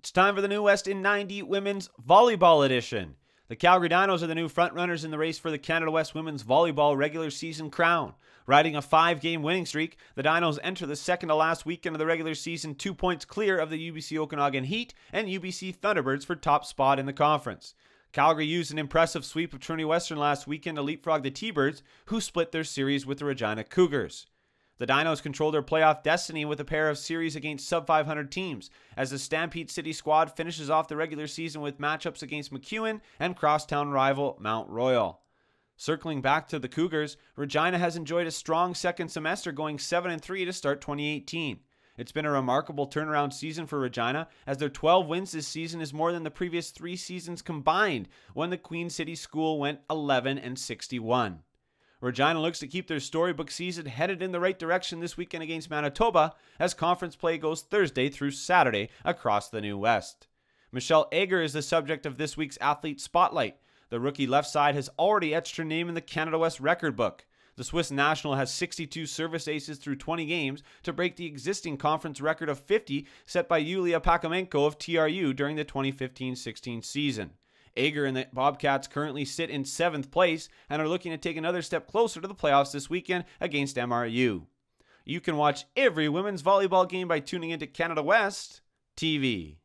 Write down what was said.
It's time for the New West in 90 Women's Volleyball Edition. The Calgary Dinos are the new frontrunners in the race for the Canada West Women's Volleyball regular season crown. Riding a five game winning streak, the Dinos enter the second to last weekend of the regular season two points clear of the UBC Okanagan Heat and UBC Thunderbirds for top spot in the conference. Calgary used an impressive sweep of Trinity Western last weekend to leapfrog the T Birds, who split their series with the Regina Cougars. The Dinos control their playoff destiny with a pair of series against sub 500 teams, as the Stampede City squad finishes off the regular season with matchups against MacEwan and crosstown rival Mount Royal. Circling back to the Cougars, Regina has enjoyed a strong second semester going 7 and 3 to start 2018. It's been a remarkable turnaround season for Regina, as their 12 wins this season is more than the previous three seasons combined when the Queen City School went 11 and 61. Regina looks to keep their storybook season headed in the right direction this weekend against Manitoba as conference play goes Thursday through Saturday across the New West. Michelle Ager is the subject of this week's Athlete Spotlight. The rookie left side has already etched her name in the Canada West record book. The Swiss national has 62 service aces through 20 games to break the existing conference record of 50 set by Yulia Pakhamenko of TRU during the 2015 16 season. Ager and the Bobcats currently sit in seventh place and are looking to take another step closer to the playoffs this weekend against MRU. You can watch every women's volleyball game by tuning into Canada West TV.